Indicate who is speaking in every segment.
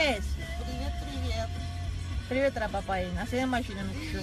Speaker 1: Олесь.
Speaker 2: Привет, привет.
Speaker 1: Привет, Рапапай. А
Speaker 3: с
Speaker 4: машинами
Speaker 3: еще.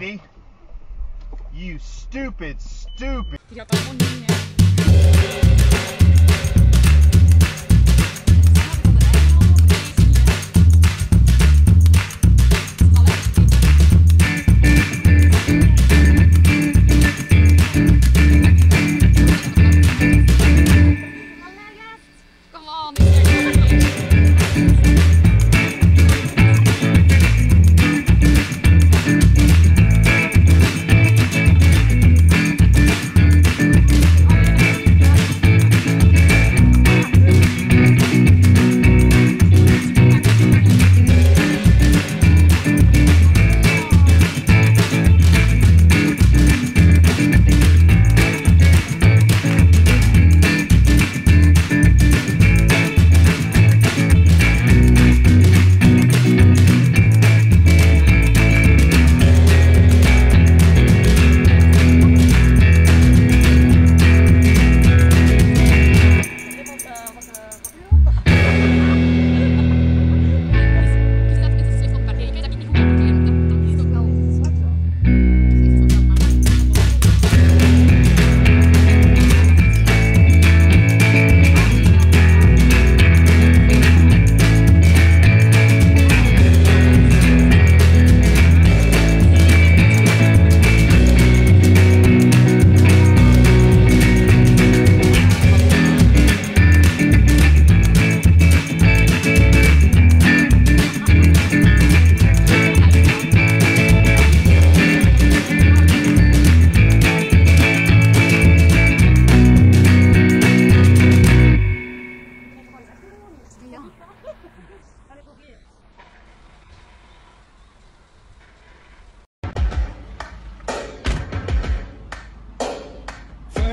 Speaker 4: lady. You stupid, stupid.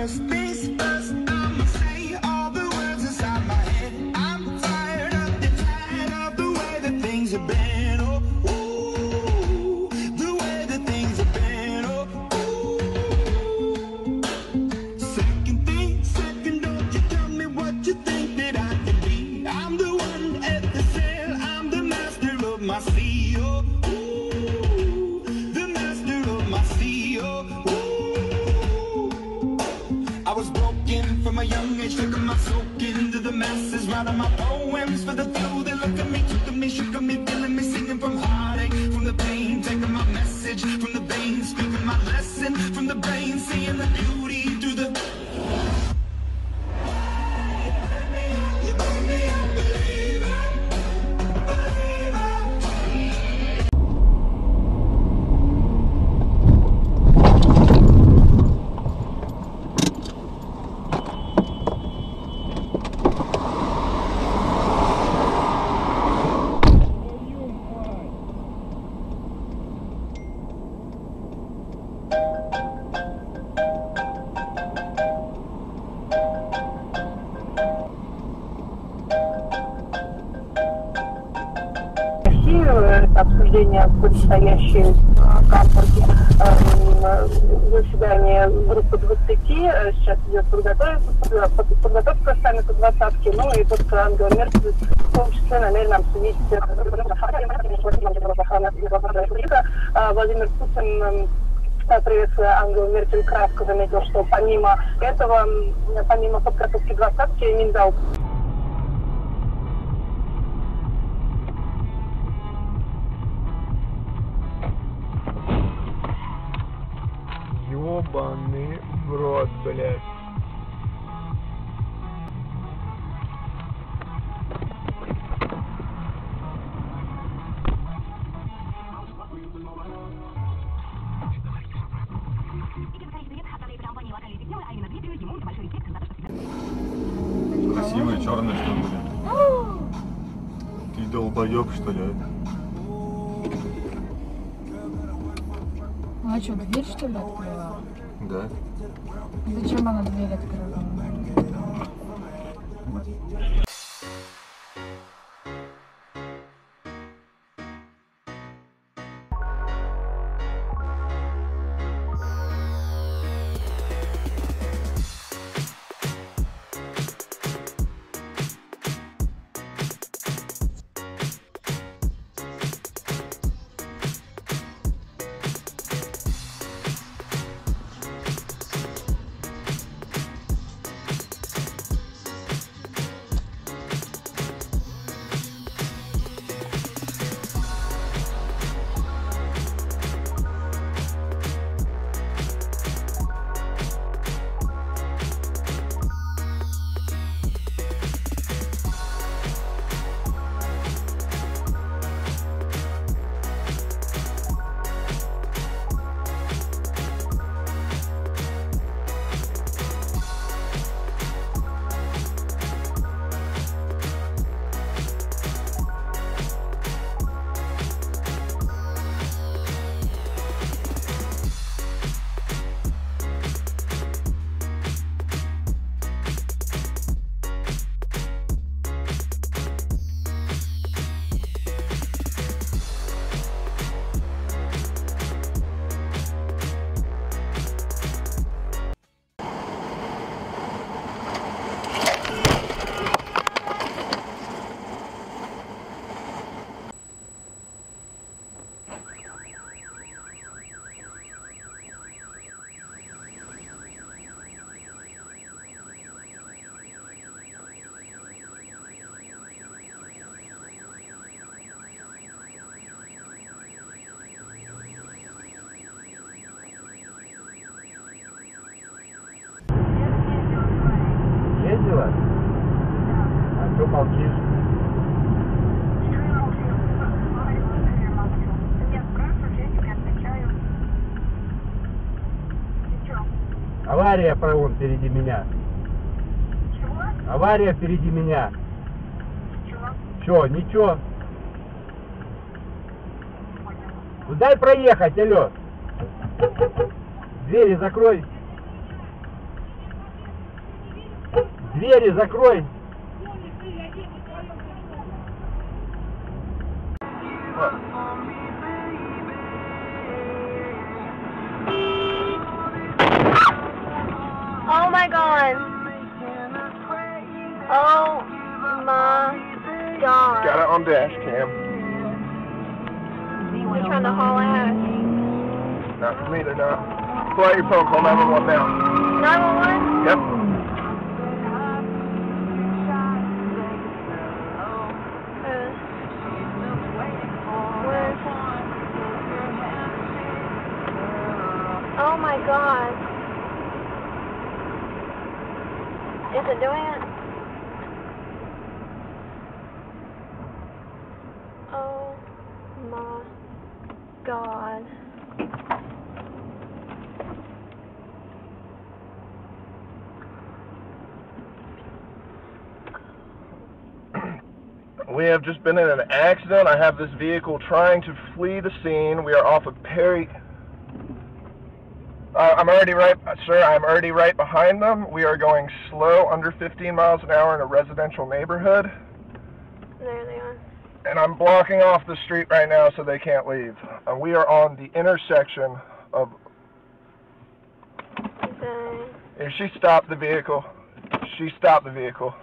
Speaker 5: us, this out of my poems for the few that look at me, took at me, shook at me, feeling me, singing from heartache, from the pain, taking my message from the veins, speaking my lesson from the brain, seeing the beauty through the.
Speaker 6: обсуждение предстоящей э, каторги,
Speaker 2: эм, э, заседание группы 20, э, сейчас идет подготовка подготовка саммита двадцатки, ну и вот Ангела Меркель в том числе намерена обсудить Владимир Путин эм, приветствуя Ангелу Меркель, кратко заметил, что помимо этого, помимо подготовки двадцатки, Минзал
Speaker 4: ебаный в рот, блядь. Красивые черные штуки. Ты долбоеб, что ли?
Speaker 6: А что, дверь что ли открыла?
Speaker 4: Да.
Speaker 6: Зачем она дверь открыла?
Speaker 4: молчишь? Авария правом впереди меня. Чего? Авария впереди меня. Чего? Чё, ничего. Ну дай проехать, алло. Двери закрой. Двери закрой.
Speaker 2: Oh my god. Oh my god.
Speaker 4: Got it on dash cam.
Speaker 2: We're trying to haul ass.
Speaker 4: Not for me, they're not. Pull out your phone, call 911 now.
Speaker 2: 911? God.
Speaker 4: we have just been in an accident. I have this vehicle trying to flee the scene. We are off of Perry. Uh, I'm already right, sir. I'm already right behind them. We are going slow, under 15 miles an hour in a residential neighborhood.
Speaker 2: There they are
Speaker 4: and I'm blocking off the street right now so they can't leave. we are on the intersection of.
Speaker 7: Okay.
Speaker 4: If she stopped the vehicle, she stopped the vehicle.